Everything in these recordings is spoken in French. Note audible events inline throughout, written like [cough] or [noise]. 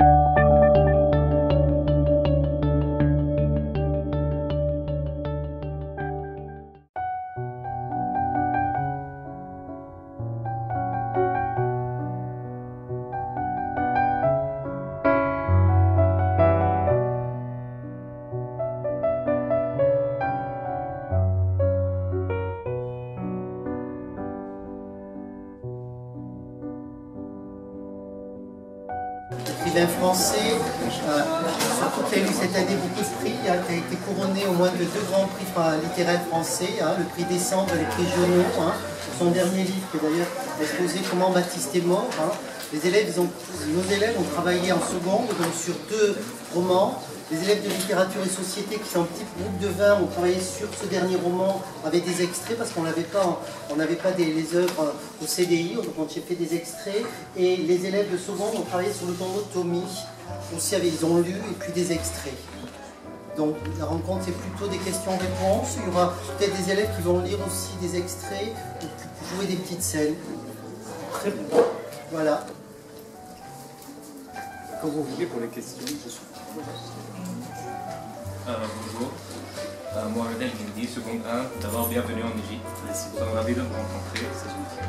écrivain français, euh, surtout qui a eu cette année beaucoup de prix, hein, qui a été couronné au moins de deux grands prix littéraires français, hein, le prix Décembre et le prix Jonot. Hein, son dernier livre qui est d'ailleurs exposé Comment Baptiste est mort. Hein. Nos élèves ont travaillé en seconde sur deux romans. Les élèves de littérature et société qui sont un petit groupe de 20 ont travaillé sur ce dernier roman avec des extraits parce qu'on n'avait pas, on pas les œuvres au CDI, donc on a fait des extraits. Et les élèves de seconde ont travaillé sur le tombeau de Tommy, aussi ils ont lu et puis des extraits. Donc la rencontre c'est plutôt des questions-réponses. Il y aura peut-être des élèves qui vont lire aussi des extraits ou jouer des petites scènes. Très bien. Voilà. Quand vous voulez pour les questions, je suis. Euh, bonjour, euh, moi Adel Gindi, seconde 1, d'abord bienvenue en Égypte. Merci Nous sommes ravis de vous rencontrer.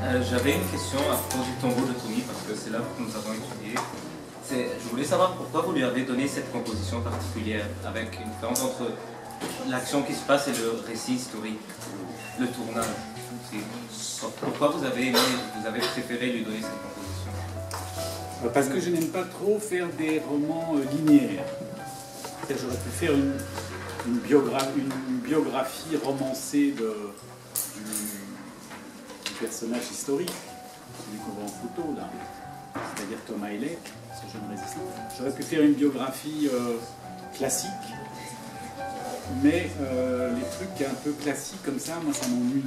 Euh, J'avais une question à propos du tombeau de Tommy, parce que c'est là que nous avons étudié. Je voulais savoir pourquoi vous lui avez donné cette composition particulière, avec une différence entre l'action qui se passe et le récit historique, le tournage. Pourquoi vous avez, aimé, vous avez préféré lui donner cette composition? Parce que je n'aime pas trop faire des romans euh, linéaires. J'aurais pu faire une, une, biogra- une biographie romancée de, du, personnage historique, celui qu'on voit en photo là, c'est-à-dire Thomas Hellec, ce jeune résistant. J'aurais pu faire une biographie euh, classique, mais euh, les trucs un peu classiques comme ça, moi ça m'ennuie.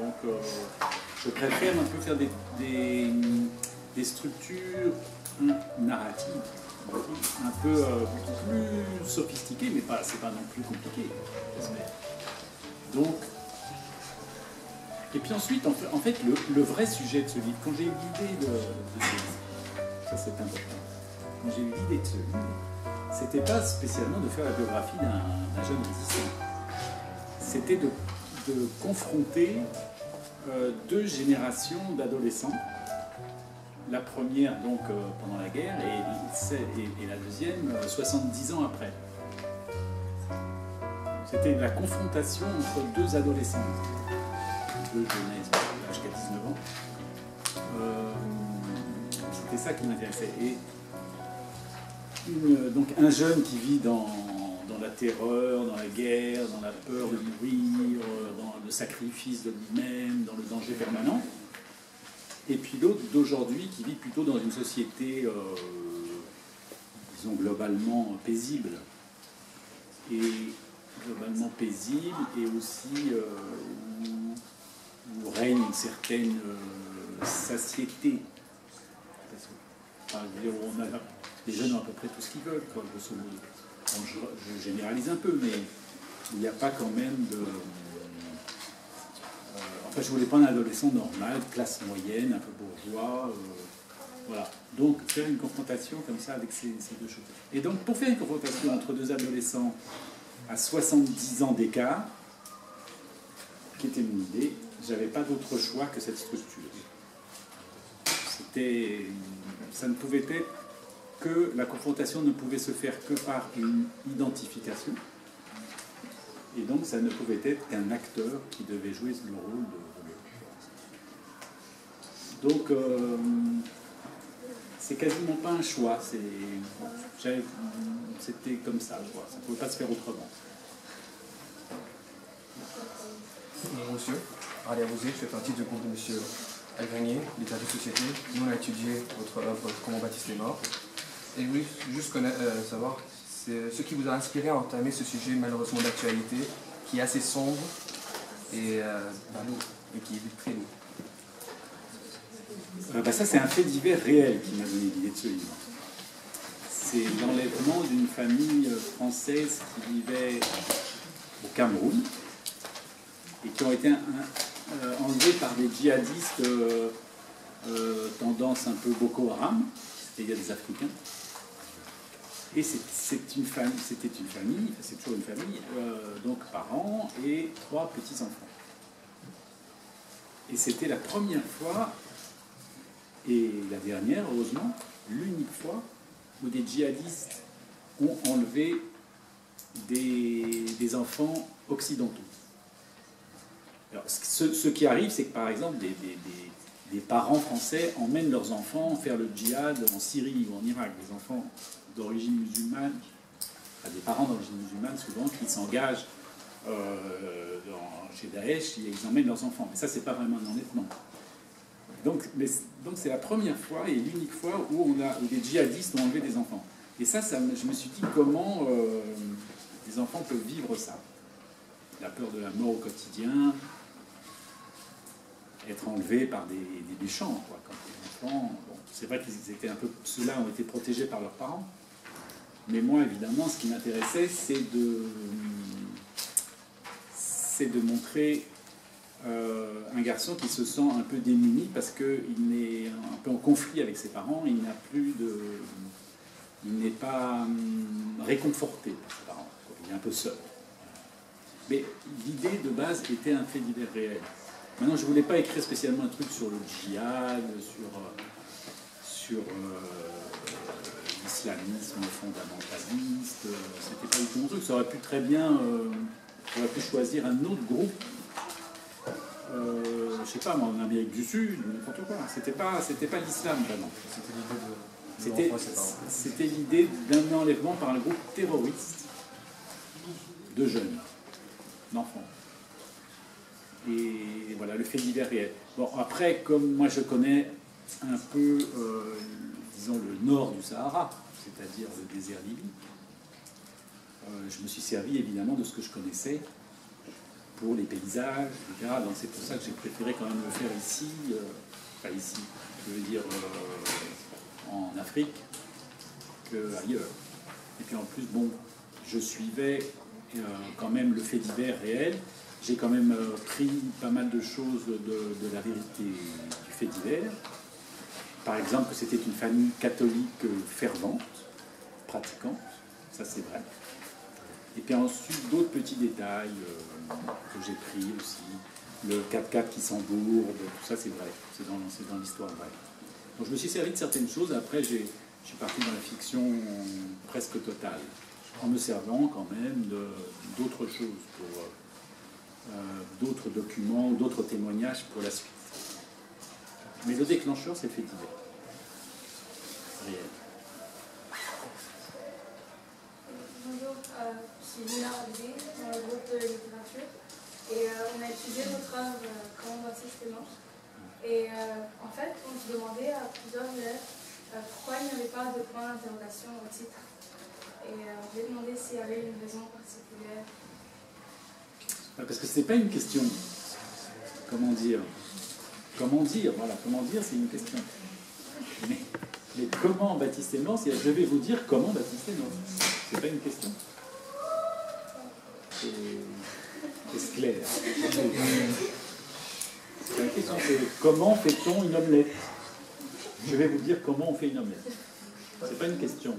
Donc euh, je préfère un peu faire des, des structures narratives un peu euh, plus sophistiquées, mais pas, c'est pas non plus compliqué. Donc, et puis ensuite, en fait, le, vrai sujet de ce livre, quand j'ai eu l'idée de, ce livre, ça c'est important, quand j'ai eu l'idée de ce livre, c'était pas spécialement de faire la biographie d'un jeune résistant. C'était de, de confronter euh, deux générations d'adolescents. La première, donc, euh, pendant la guerre, et, la deuxième, euh, 70 ans après. C'était la confrontation entre deux adolescents, deux jeunesses, jusqu'à 19 ans. Euh, C'était ça qui m'intéressait. Et donc un jeune qui vit dans, la terreur, dans la guerre, dans la peur de mourir, euh, dans le sacrifice de lui-même, dans le danger permanent. Et puis l'autre d'aujourd'hui qui vit plutôt dans une société, euh, disons, globalement paisible. Et globalement paisible et aussi euh, où, règne une certaine euh, satiété. Parce que, les jeunes ont à peu près tout ce qu'ils veulent, grosso modo. Je généralise un peu, mais il n'y a pas quand même de. Enfin, je voulais pas un adolescent normal, classe moyenne, un peu bourgeois. euh, voilà. Donc, faire une confrontation comme ça avec ces, ces deux choses. Et donc, pour faire une confrontation entre deux adolescents à 70 ans d'écart, qui était mon idée, j'avais pas d'autre choix que cette structure. C'était. Ça ne pouvait être que la confrontation ne pouvait se faire que par une identification. Et donc, ça ne pouvait être qu'un acteur qui devait jouer le rôle de. Donc, euh, c'est quasiment pas un choix. C'était comme ça, quoi. ça ne pouvait pas se faire autrement. Monsieur, Ali Abouzé, je fais partie du groupe de Monsieur Algrenier, l'état de société. Nous, on a étudié votre œuvre Comment Baptiste est mort. Et oui, juste euh, savoir ce qui vous a inspiré à entamer ce sujet malheureusement d'actualité, qui est assez sombre et, euh, lourd, et qui est très lourd. Euh, bah, ça, c'est un fait divers réel qui m'a donné l'idée de ce livre. C'est l'enlèvement d'une famille euh, française qui vivait au Cameroun et qui ont été euh, enlevés par des djihadistes euh, euh, tendance un peu Boko Haram, c'est-à-dire des Africains, Et c'était une famille, c'est toujours une famille, euh, donc parents et trois petits-enfants. Et c'était la première fois, et la dernière, heureusement, l'unique fois où des djihadistes ont enlevé des, enfants occidentaux. Alors, ce, qui arrive, c'est que par exemple, des, des, parents français emmènent leurs enfants faire le djihad en Syrie ou en Irak, des enfants d'origine musulmane, des parents d'origine musulmane souvent qui s'engagent euh, chez Daesh, ils emmènent leurs enfants. Mais ça, c'est pas vraiment un enlèvement. Donc, c'est la première fois et l'unique fois où, des djihadistes ont enlevé des enfants. Et ça, je me suis dit comment euh, les enfants peuvent vivre ça? La peur de la mort au quotidien, être enlevés par des, méchants. Quoi. Quand les enfants, c'est vrai qu'ils étaient un peu, ceux-là ont été protégés par leurs parents. Mais moi, évidemment, ce qui m'intéressait, c'est de, c'est de montrer euh, un garçon qui se sent un peu démuni parce qu'il est un peu en conflit avec ses parents, il n'a plus de. Il n'est pas hum, réconforté par ses parents, il est un peu seul. Mais l'idée de base était un fait divers réel. Maintenant, je ne voulais pas écrire spécialement un truc sur le djihad, sur, sur euh, l'islamisme fondamentaliste. C'était pas du tout mon truc. Ça aurait pu très bien. Euh, j'aurais pu choisir un autre groupe. Euh, je sais pas, moi, en Amérique du Sud, n'importe quoi. C'était pas, c'était pas l'islam vraiment. C'était l'idée d'un enlèvement par un groupe terroriste de jeunes, d'enfants. Et voilà, le fait divers réel. Bon, après, comme moi je connais un peu euh, le nord du Sahara, c'est-à-dire le désert libyen. Euh, je me suis servi évidemment de ce que je connaissais pour les paysages, etc. Donc c'est pour ça que j'ai préféré quand même le faire ici, euh, pas ici, je veux dire euh, en Afrique, qu'ailleurs. Et puis en plus, bon, je suivais quand même le fait divers réel. J'ai quand même pris pas mal de choses de, de la vérité du fait divers par exemple, que c'était une famille catholique fervente, pratiquante, ça c'est vrai. Et puis ensuite, d'autres petits détails euh, que j'ai pris aussi. Le 4x4 qui s'embourbe, tout ça c'est vrai, c'est dans, l'histoire vraie. Donc je me suis servi de certaines choses, après je suis parti dans la fiction presque totale, en me servant quand même d'autres choses, pour euh, d'autres documents, d'autres témoignages pour la suite. Mais le déclencheur, c'est le fait divers. Bonjour, euh, je suis Lina dans le groupe de littérature. Et euh, on a étudié votre œuvre euh, Comment Baptiste est mort. Et en fait, on se demandait à plusieurs élèves pourquoi il n'y avait pas de point d'interrogation au titre. Et je vais demandé s'il y avait une raison particulière. Parce que ce n'est pas une question. Comment dire Comment dire Voilà, comment dire, c'est une question. Mais, comment Baptiste est mort Je vais vous dire comment Baptiste est mort. C'est pas une question. C'est clair. C'est une question, c'est comment fait-on une omelette? Je vais vous dire comment on fait une omelette. C'est pas une question.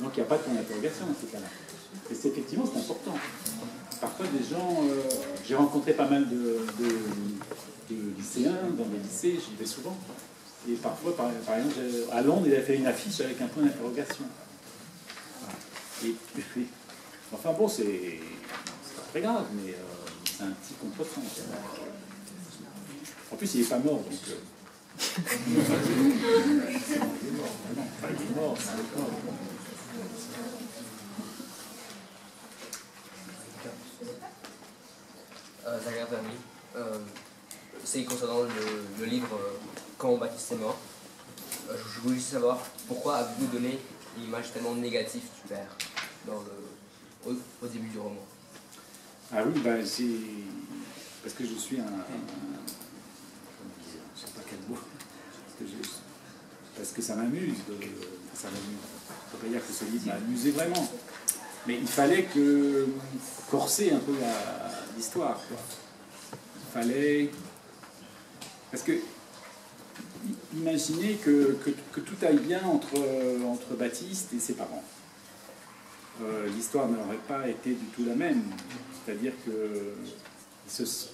Donc il n'y a pas de point d'interrogation dans ces cas-là. Et c'est effectivement c'est important des gens, euh, j'ai rencontré pas mal de, lycéens dans des lycées, j'y vais souvent. Et parfois, par, exemple, à Londres, il a fait une affiche avec un point d'interrogation. Et, enfin bon, c'est pas très grave, mais euh, c'est un petit contresens. En plus, il n'est pas mort, donc. Euh... [laughs] il est mort, c'est mort. Euh, euh, c'est concernant le, livre euh, Quand Baptiste est mort. Euh, je voulais juste savoir pourquoi avez-vous donné une image tellement négative du père le, au, début du roman? Ah oui, bah, c'est parce que je suis un, je sais pas quel mot, parce que, ça m'amuse, ça m'amuse. Je ne peux pas dire que ce livre m'a amusé vraiment. Mais il fallait que forcer un peu l'histoire. Il fallait. Parce que imaginez que, tout aille bien entre, Baptiste et ses parents. Euh, l'histoire n'aurait pas été du tout la même. C'est-à-dire que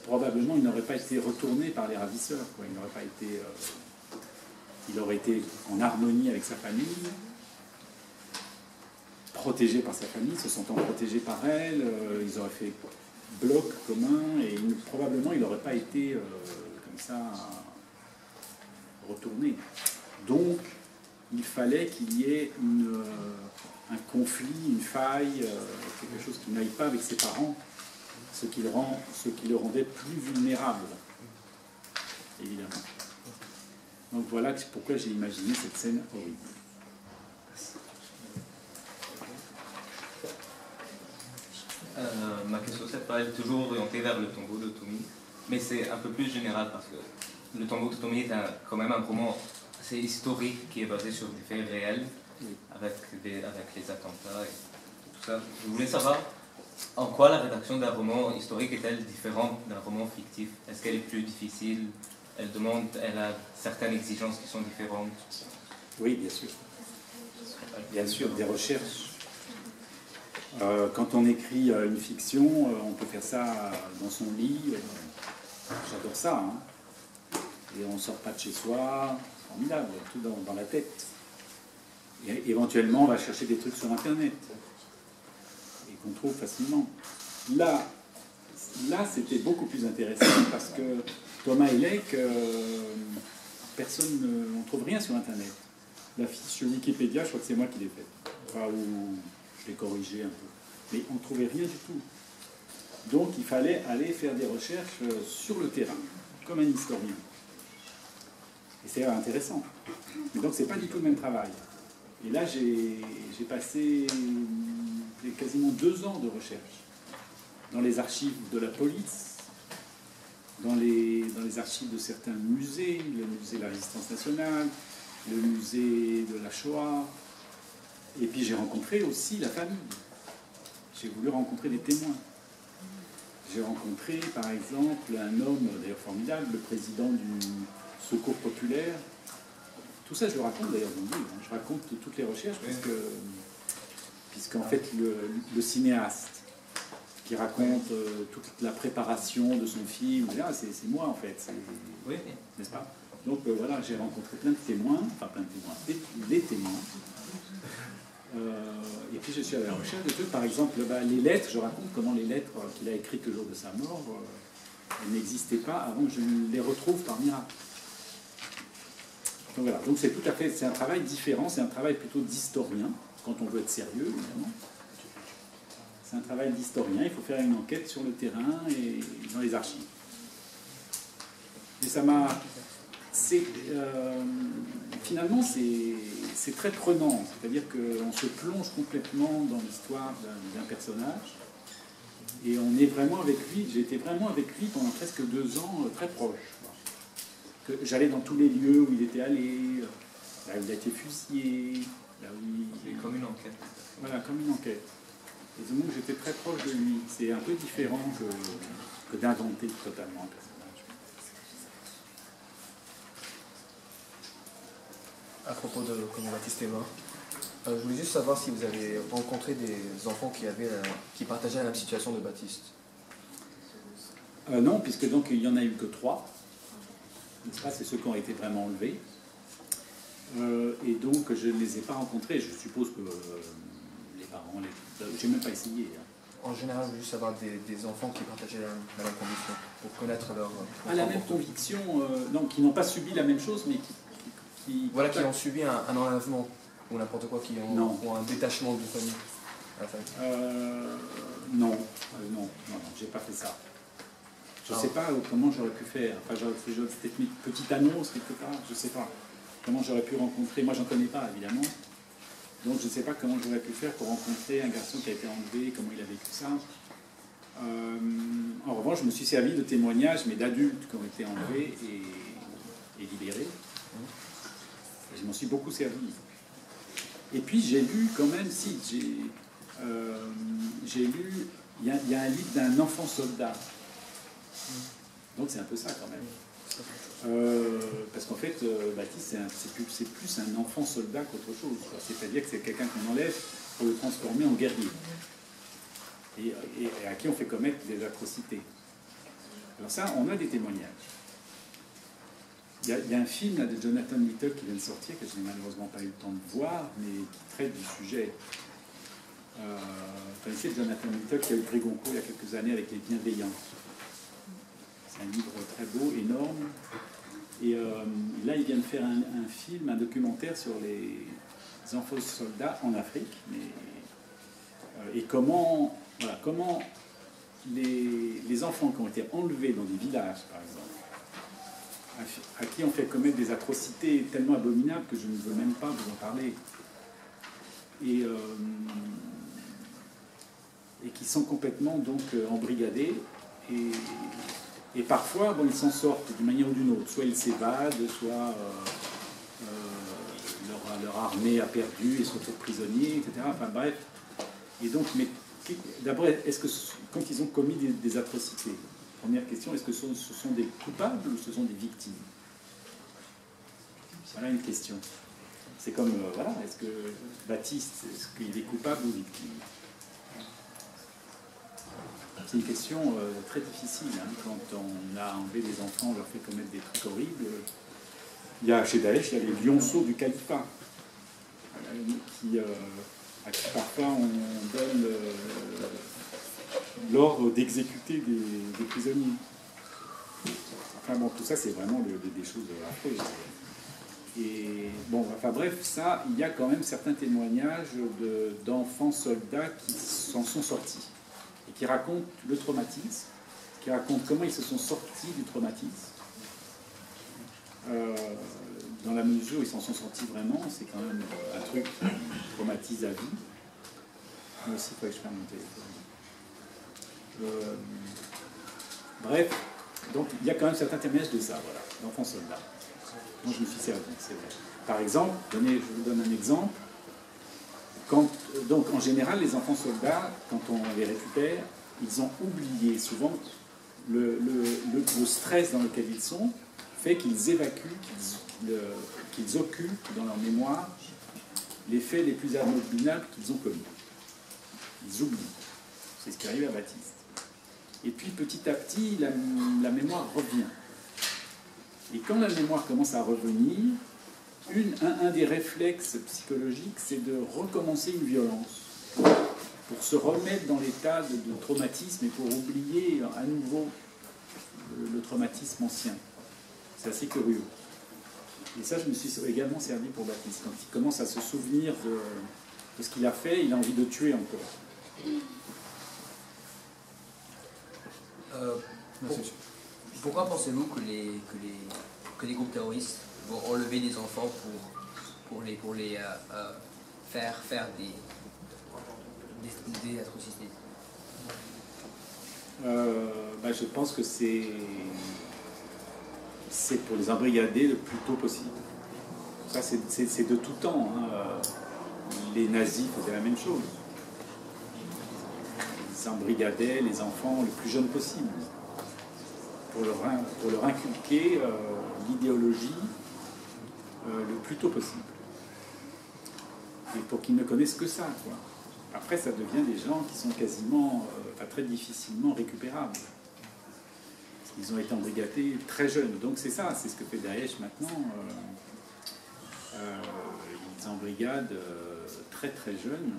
probablement il n'aurait pas été retourné par les ravisseurs. Il n'aurait pas été. Euh, il aurait été en harmonie avec sa famille, protégé par sa famille, se sentant protégé par elle. Euh, ils auraient fait bloc commun et probablement il n'aurait pas été comme ça retourné. Donc il fallait qu'il y ait une un conflit, une faille, euh, quelque chose qui n'aille pas avec ses parents, ce qui le, rend, ce qui le rendait plus vulnérable, évidemment. Donc voilà pourquoi j'ai imaginé cette scène horrible. Ma question est toujours orientée vers le tombeau de Tommy, mais c'est un peu plus général parce que le tombeau de Tommy est quand même un roman assez historique qui est basé sur des faits réels avec, avec les attentats et tout ça. Je voulais savoir en quoi la rédaction d'un roman historique est-elle différente d'un roman fictif? Est-ce qu'elle est plus difficile? Elle demande, elle a certaines exigences qui sont différentes Oui, bien sûr. Bien sûr, des recherches. Euh, quand on écrit euh, une fiction, euh, on peut faire ça dans son lit. J'adore ça. Hein. Et on ne sort pas de chez soi. Formidable, tout dans, la tête. Et éventuellement, on va chercher des trucs sur Internet et qu'on trouve facilement. Là, là c'était beaucoup plus intéressant parce que Thomas Elec, euh, personne, on ne trouve rien sur Internet. La fiche Wikipédia, je crois que c'est moi qui l'ai faite. Je l'ai corrigé un peu. Mais on ne trouvait rien du tout. Donc il fallait aller faire des recherches euh, sur le terrain, comme un historien. Et c'est intéressant. Mais donc c'est pas du tout le même travail. Et là, j'ai passé quasiment deux ans de recherche dans les archives de la police, dans les, dans les archives de certains musées, le musée de la Résistance nationale, le musée de la Shoah. Et puis j'ai rencontré aussi la famille. J'ai voulu rencontrer des témoins. J'ai rencontré par exemple un homme, d'ailleurs formidable, le président du Secours populaire, tout ça, je le raconte d'ailleurs dans le livre. Hein. Je raconte toutes les recherches, puisque, puisqu'en fait, le, cinéaste qui raconte euh, toute la préparation de son film, c'est, moi en fait. Oui. N'est-ce pas? Donc euh, voilà, j'ai rencontré plein de témoins, enfin plein de témoins, des, témoins. Euh, et puis je suis à la recherche de trucs, par exemple, bah, les lettres, je raconte comment les lettres qu'il a écrites le jour de sa mort, n'existaient pas avant que je les retrouve par miracle. Donc voilà, donc c'est tout à fait, c'est un travail différent, c'est un travail plutôt d'historien, quand on veut être sérieux, évidemment. C'est un travail d'historien, il faut faire une enquête sur le terrain et dans les archives. Et ça m'a. Euh, finalement, c'est très prenant, c'est-à-dire qu'on se plonge complètement dans l'histoire d'un personnage et on est vraiment avec lui. J'ai été vraiment avec lui pendant presque deux ans, euh, très proche j'allais dans tous les lieux où il était allé, là où il a été fusillé, là où il... Comme une enquête. Voilà, comme une enquête. Et donc j'étais très proche de lui. C'est un peu différent que, que d'inventer totalement un personnage. À propos de Comment Baptiste est mort, euh, je voulais juste savoir si vous avez rencontré des enfants qui, avaient, qui partageaient la même situation de Baptiste. Euh, non, puisque donc il n'y en a eu que trois c'est ceux qui ont été vraiment enlevés. Euh, et donc, je ne les ai pas rencontrés. Je suppose que euh, les parents, les... j'ai même pas essayé. Hein. En général, je veux juste avoir des, enfants qui partageaient la, même conviction, pour connaître leur. Ah, la même conviction, euh, qui n'ont pas subi la même chose, mais qui. Voilà, qui ont subi un, enlèvement, ou n'importe quoi, qui ont, ou un détachement de famille. non, non, non, non, j'ai pas fait ça. Je ne sais pas comment j'aurais pu faire. Enfin, j'aurais fait peut-être une petite annonce quelque part, je ne sais pas. Comment j'aurais pu rencontrer. Moi, j'en connais pas, évidemment. Donc, je ne sais pas comment j'aurais pu faire pour rencontrer un garçon qui a été enlevé, comment il a vécu ça. Euh, en revanche, je me suis servi de témoignages, mais d'adultes qui ont été enlevés et, libérés. Je m'en suis beaucoup servi. Et puis, j'ai lu quand même, si, j'ai euh, lu, il y, a un livre d'un enfant soldat donc c'est un peu ça quand même. Euh, parce qu'en fait, euh, Baptiste, c'est plus, un enfant soldat qu'autre chose. C'est-à-dire que c'est quelqu'un qu'on enlève pour le transformer en guerrier. Et, à qui on fait commettre des atrocités. Alors ça, on a des témoignages. Il y, a, un film de Jonathan Little qui vient de sortir, que je n'ai malheureusement pas eu le temps de voir, mais qui traite du sujet. Euh, vous connaissez Jonathan Little qui a eu le il y a quelques années avec Les Bienveillants. C'est un livre très beau, énorme, et euh, là, il vient de faire un, film, un documentaire sur les enfants soldats en Afrique. Euh, et comment, voilà, comment les, enfants qui ont été enlevés dans des villages, par exemple, à, qui on fait commettre des atrocités tellement abominables que je ne veux même pas vous en parler, et, euh, qui sont complètement donc embrigadés. Et, parfois, bon, ils s'en sortent d'une manière ou d'une autre. Soit ils s'évadent, soit euh, euh, leur, armée a perdu et sont faits prisonniers, etc. Enfin bref. Et donc, mais d'abord, est-ce que quand ils ont commis des, atrocités, première question, est-ce que ce, sont des coupables ou ce sont des victimes? Voilà une question. C'est comme, euh, voilà, est-ce que Baptiste, est-ce qu'il est coupable ou victime? C'est une question euh, très difficile. Hein. Quand on a enlevé des enfants, on leur fait commettre des trucs horribles. Il y a chez Daesh, il y a les lionceaux du califat, euh, à qui parfois on donne l'ordre d'exécuter des, prisonniers. Enfin bon, tout ça c'est vraiment des choses affreuses. Et bon, enfin bref, ça, il y a quand même certains témoignages d'enfants soldats qui s'en sont sortis et qui raconte le traumatisme, qui raconte comment ils se sont sortis du traumatisme. Euh, dans la mesure où ils s'en sont sortis vraiment, c'est quand même un truc qui traumatise à vie. Moi aussi, il faut que je. Euh, bref, donc il y a quand même certains témoignages de ça, voilà, d'enfants soldats. Moi, je me suis servi, c'est vrai. Par exemple, je vous donne un exemple donc en général, les enfants soldats, quand on les récupère, ils ont oublié souvent le, stress dans lequel ils sont, fait qu'ils évacuent, qu'ils occultent dans leur mémoire les faits les plus abominables qu'ils ont commis. Ils oublient. C'est ce qui arrive à Baptiste. Et puis petit à petit, la, mémoire revient. Et quand la mémoire commence à revenir, un, des réflexes psychologiques, c'est de recommencer une violence pour se remettre dans l'état de, traumatisme et pour oublier à nouveau le, traumatisme ancien. C'est assez curieux. Et ça, je me suis également servi pour Baptiste. Quand il commence à se souvenir de, ce qu'il a fait, il a envie de tuer encore. Euh, pourquoi pensez-vous que les, groupes terroristes vont enlever des enfants pour, les, euh, euh, faire faire des, atrocités? Bah, Je pense que c'est pour les embrigader le plus tôt possible. C'est de tout temps. Hein. Les nazis faisaient la même chose. Ils embrigadaient les enfants le plus jeunes possible pour leur, pour leur inculquer l'idéologie euh, le plus tôt possible. Et pour qu'ils ne connaissent que ça. Quoi. Après, ça devient des gens qui sont quasiment, euh, très difficilement récupérables. Qu'ils ont été embrigadés très jeunes. Donc c'est ça, c'est ce que fait Daesh maintenant. Euh, ils embrigadent très très jeunes,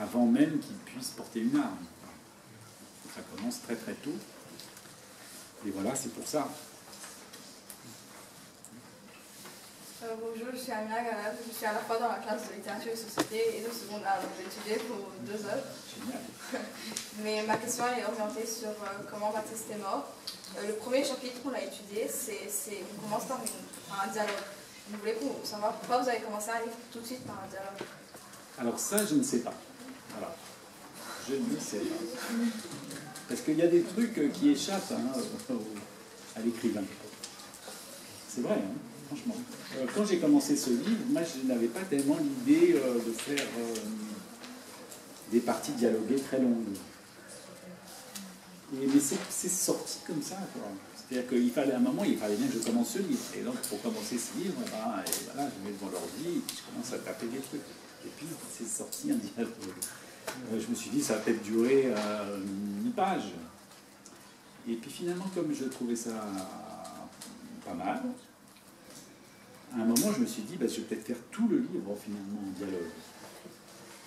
avant même qu'ils puissent porter une arme. Ça commence très très tôt. Et voilà, c'est pour ça. Euh, bonjour, je suis Amina Galab, je suis à la fois dans la classe de littérature et société et de secondaire, donc j'ai étudié pour deux heures. [laughs] Mais ma question est orientée sur euh, comment Baptiste est mort. Euh, le premier chapitre qu'on a étudié, c'est, on commence par, un dialogue. Vous voulez savoir pourquoi vous avez commencé un livre tout de suite par un dialogue? Alors ça, je ne sais pas. Alors, je ne sais pas. Parce qu'il y a des trucs qui échappent hein, à l'écrivain. C'est vrai, hein franchement. Euh, quand j'ai commencé ce livre, moi je n'avais pas tellement l'idée euh, de faire euh, des parties dialoguées très longues. mais c'est sorti comme ça, C'est-à-dire qu'il fallait à un moment, il fallait bien que je commence ce livre. Et donc, pour commencer ce livre, eh ben, voilà, je mets devant l'ordi et je commence à taper des trucs. Et puis, c'est sorti un dialogue. Euh, je me suis dit, ça va peut-être durer euh, une page. Et puis finalement, comme je trouvais ça pas mal, à un moment, je me suis dit, bah, je vais peut-être faire tout le livre finalement en dialogue.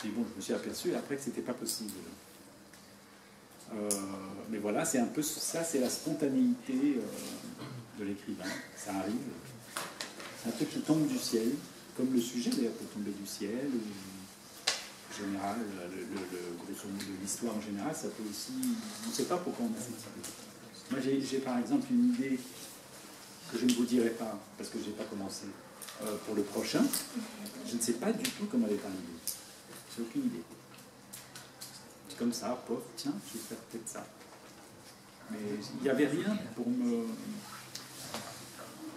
Et bon, je me suis aperçu après que c'était pas possible. Euh, mais voilà, c'est un peu ça, c'est la spontanéité de l'écrivain. Ça arrive. C'est un truc qui tombe du ciel, comme le sujet d'ailleurs peut tomber du ciel, ou général, le, de l'histoire en général, ça peut aussi. On ne sait pas pourquoi on a. Moi j'ai par exemple une idée que je ne vous dirai pas, parce que je n'ai pas commencé, euh, pour le prochain. Je ne sais pas du tout comment elle est arrivée. J'ai aucune idée comme ça, pof, tiens, je vais faire peut-être ça. Mais il n'y avait rien pour me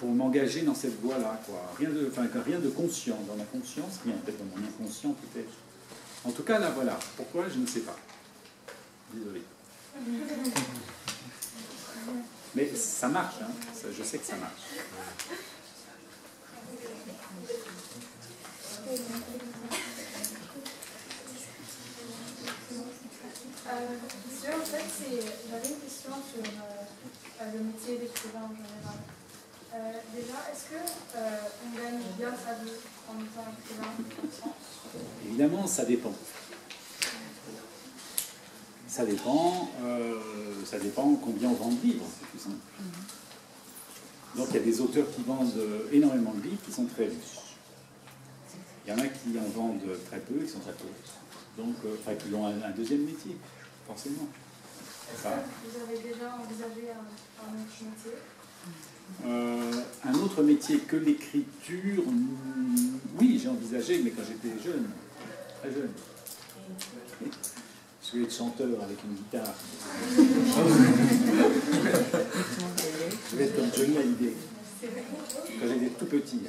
pour m'engager dans cette voie-là, quoi. Rien de, enfin, rien de conscient dans ma conscience, rien peut-être dans mon inconscient peut-être. En tout cas, là, voilà. Pourquoi, je ne sais pas. Désolé. Mais ça marche, hein. je sais que ça marche. Euh, en fait, j'avais une question sur euh, le métier d'écrivain en général. Euh, déjà, est-ce qu'on on gagne bien sa vie en étant écrivain Évidemment, ça dépend. Ça dépend, ça dépend combien on vend de livres, c'est tout simple. Donc il y a des auteurs qui vendent énormément de livres qui sont très riches. Il y en a qui en vendent très peu, qui sont très pauvres. Donc, enfin, qui ont un deuxième métier forcément. Est-ce que vous avez déjà envisagé un, autre métier? Euh, un autre métier que l'écriture, oui, j'ai envisagé, mais quand j'étais jeune, très jeune. Je voulais être chanteur avec une guitare. je voulais être comme Johnny Hallyday. Quand j'étais tout petit.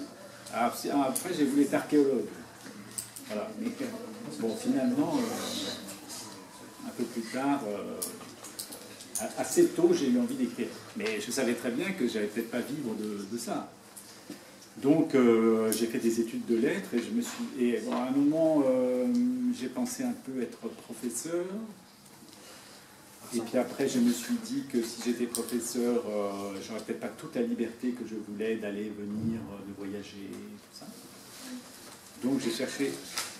Alors, après, j'ai voulu être archéologue. Voilà. Bon, finalement, euh, un peu plus tard, euh, assez tôt, j'ai eu envie d'écrire. Mais je savais très bien que j'allais peut-être pas vivre de, ça. Donc euh, j'ai fait des études de lettres et je me suis. Et à un moment, euh, j'ai pensé un peu être professeur. Et puis après, je me suis dit que si j'étais professeur, j'aurais peut-être pas toute la liberté que je voulais d'aller, venir, de voyager, tout ça. Donc j'ai cherché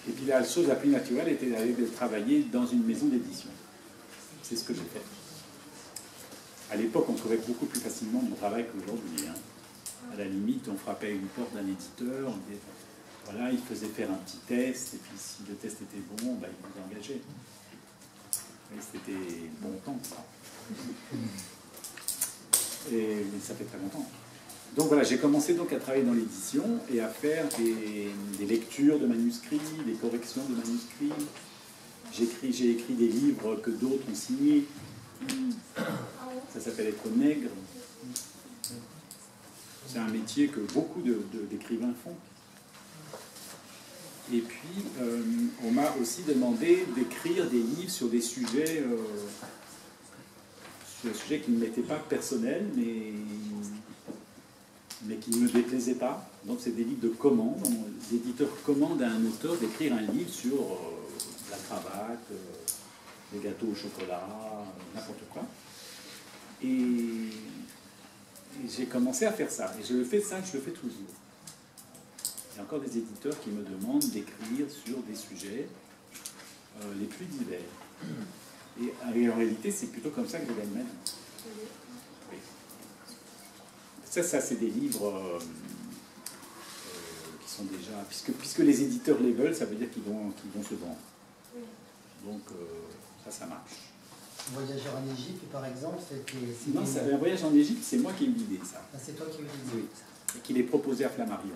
et puis la chose la plus naturelle était d'aller travailler dans une maison d'édition. C'est ce que j'ai fait. À l'époque, on trouvait beaucoup plus facilement mon travail qu'aujourd'hui. Hein. À la limite, on frappait une porte d'un éditeur, on disait, voilà, il faisait faire un petit test, et puis si le test était bon, bah, il nous engageait. C'était bon temps, ça. Et ça fait très longtemps. Donc voilà, j'ai commencé donc à travailler dans l'édition et à faire des, lectures de manuscrits, des corrections de manuscrits. J'ai écrit, des livres que d'autres ont signés. Ça s'appelle être nègre. C'est un métier que beaucoup d'écrivains font. Et puis, euh, on m'a aussi demandé d'écrire des livres sur des sujets, euh, sur des sujets qui ne m'étaient pas personnels, mais mais qui ne me déplaisait pas. Donc c'est des livres de commande. L'éditeur commande à un auteur d'écrire un livre sur euh, la cravate, les gâteaux au chocolat, n'importe quoi. Et, j'ai commencé à faire ça. Et je le fais ça, je le fais toujours. Il y a encore des éditeurs qui me demandent d'écrire sur des sujets euh, les plus divers. Et, en réalité, c'est plutôt comme ça que je gagne ma ça, ça c'est des livres euh, euh, qui sont déjà. Puisque, puisque les éditeurs les veulent, ça veut dire qu'ils vont, qu'ils vont se vendre. Donc, ça, ça marche. Voyageur en Égypte, par exemple, c'était. Non, un voyage en Égypte, c'est moi qui ai eu l'idée, ça. Ah, c'est toi qui as eu l'idée Oui. Et qui l'ai proposé à Flammarion.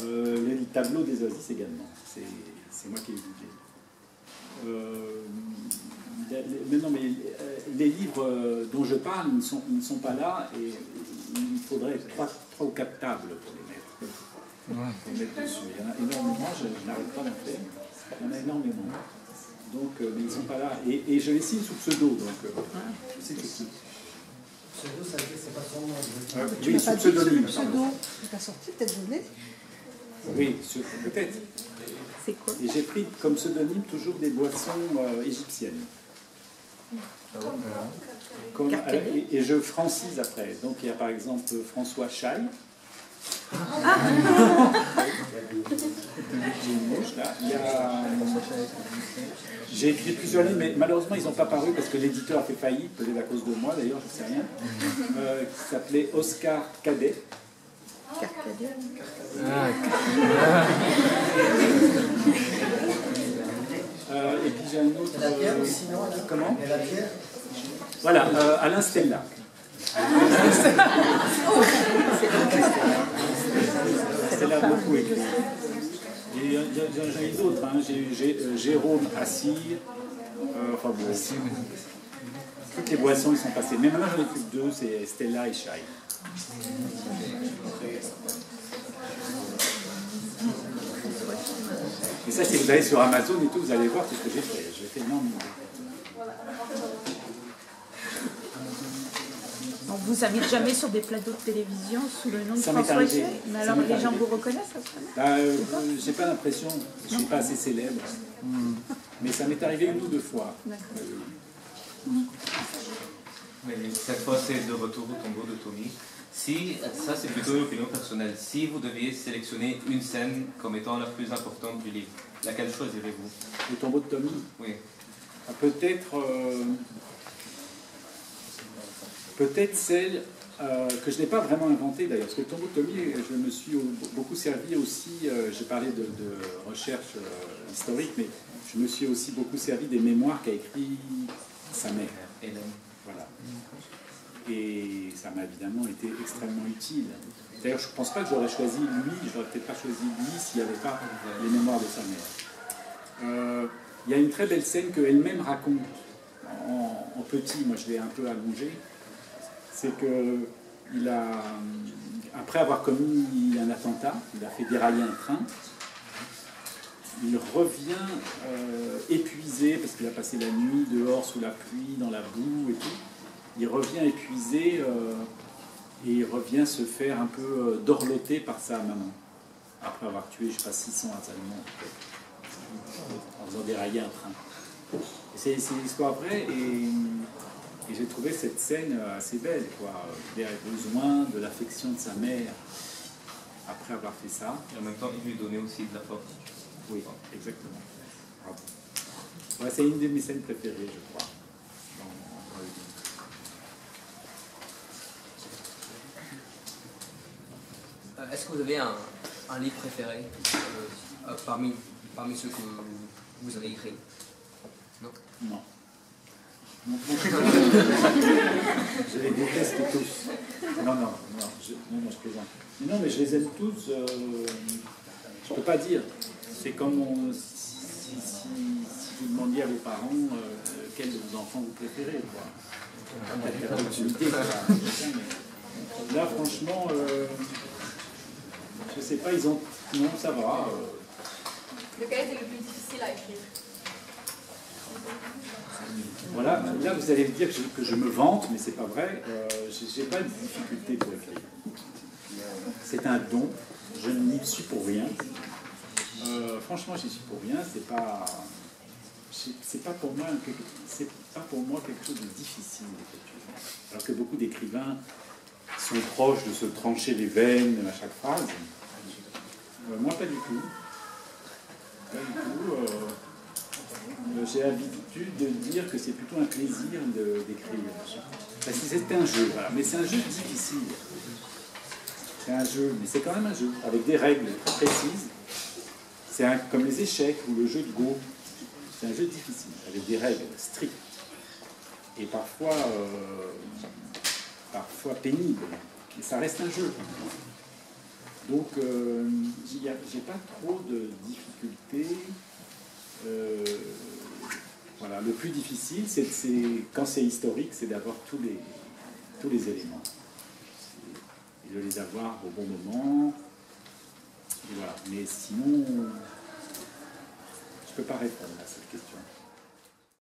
Euh, le tableau des oasis également. C'est moi qui ai eu l'idée. Euh, mais non, mais euh, les livres dont je parle ne sont, ne sont pas là et il faudrait trois, trois ou quatre tables pour les mettre, pour mettre dessus. Il y en a énormément, je, n'arrive pas d'en faire. Il y en a énormément. Donc, euh, mais ils ne sont pas là. Et, et, je les signe sous pseudo, donc je sais que Pseudo, ça veut dire que c'est pas son nom. Euh, Tu oui, sous pseudonyme. pseudo pas sorti, peut-être l'ai. Oui, peut-être. C'est quoi Et j'ai pris comme pseudonyme toujours des boissons euh, égyptiennes. Comme- et, et je francise après. Donc il y a par exemple François Chaille. J'ai [laughs] J'ai écrit plusieurs livres, mais malheureusement ils n'ont pas paru parce que l'éditeur a fait faillite, peut-être à cause de moi d'ailleurs, je ne sais rien. Euh, qui s'appelait Oscar Cadet. Euh, et puis j'ai un autre. La pierre euh, aussi, non Alain Comment la pierre Voilà, euh, Alain Stella. Stella a beaucoup écrit. Et il y a- il y a- j'en ai d'autres. hein. J'ai eu euh, Jérôme Assir. Euh, enfin bon. Toutes les boissons ils sont passées. Mais maintenant j'en ai plus que deux, c'est Stella et Shai. Et ça, si vous allez sur Amazon et tout, vous allez voir tout ce que j'ai fait. J'ai fait énormément. Vous n'arrivez jamais sur des plateaux de télévision sous le nom de Ça François Mais alors les gens vous reconnaissent Bah, euh, euh, j'ai pas l'impression, je suis pas assez célèbre. Mais ça m'est arrivé une ou deux fois. Mais cette fois, c'est de retour au tombeau de Tommy. Si, ça c'est plutôt une opinion personnelle, si vous deviez sélectionner une scène comme étant la plus importante du livre, laquelle choisirez-vous? Le tombeau de Tommy, Oui. ah, peut-être euh, peut-être celle euh, que je n'ai pas vraiment inventée d'ailleurs, parce que le Tommy, je me suis au- beaucoup servi aussi, euh, j'ai parlé de, recherche euh, historique, mais je me suis aussi beaucoup servi des mémoires qu'a écrit sa mère. Voilà. Et ça m'a évidemment été extrêmement utile. D'ailleurs, je ne pense pas que j'aurais choisi lui, je n'aurais peut-être pas choisi lui s'il n'y avait pas les mémoires de sa mère. Il y a une très belle scène qu'elle-même raconte en, en petit, moi je l'ai un peu allongé. C'est que a, après avoir commis un attentat, il a fait dérailler un train. Il revient euh, épuisé parce qu'il a passé la nuit dehors sous la pluie, dans la boue et tout. Il revient épuisé euh, et il revient se faire un peu euh, dorloter par sa maman. Après avoir tué, je sais pas, 600 Allemands en faisant dérailler un train. C'est une histoire vraie et, et j'ai trouvé cette scène euh, assez belle. Quoi. Il avait besoin de l'affection de sa mère après avoir fait ça. Et en même temps, il lui donnait aussi de la force. Oui, exactement. Ouais, c'est une de mes scènes préférées, je crois. Euh, Est-ce que vous avez un, un livre préféré euh, euh, parmi, parmi ceux que vous, vous avez écrits Non? Non. [laughs] Je les déteste tous. Non, non, non, je, non, non, je plaisante. Mais non, mais je les aime tous. euh, je peux pas dire. C'est comme on- si, si- si- si vous demandiez à vos parents euh, quel de vos enfants vous préférez. Quoi. Mais Là, franchement, euh, je sais pas, ils ont. Non, ça va. euh, Lequel était le plus difficile à écrire Voilà, là vous allez me dire que je, je me vante, mais c'est pas vrai. Euh, j'ai- J'ai pas de difficulté pour écrire. C'est un don. Je n'y suis pour rien. Euh, franchement, j'y suis pour rien. C'est pas, c'est pas pour moi, quelque- pas pour moi quelque chose de difficile. Alors que beaucoup d'écrivains sont proches de se trancher les veines à chaque phrase. Euh, moi, pas du tout. Pas du tout. Euh, J'ai l'habitude de dire que c'est plutôt un plaisir d'écrire. Parce que c'est un jeu, voilà. mais c'est un jeu difficile. C'est un jeu, mais c'est quand même un jeu, avec des règles précises. C'est comme les échecs ou le jeu de Go. C'est un jeu difficile, avec des règles strictes. Et parfois, euh, parfois pénibles. Mais ça reste un jeu. Donc, euh, j'ai pas trop de difficultés. Euh, voilà, le plus difficile, c'est quand c'est historique, c'est d'avoir tous les, tous les éléments. Et de les avoir au bon moment. Et voilà. Mais sinon, je ne peux pas répondre à cette question.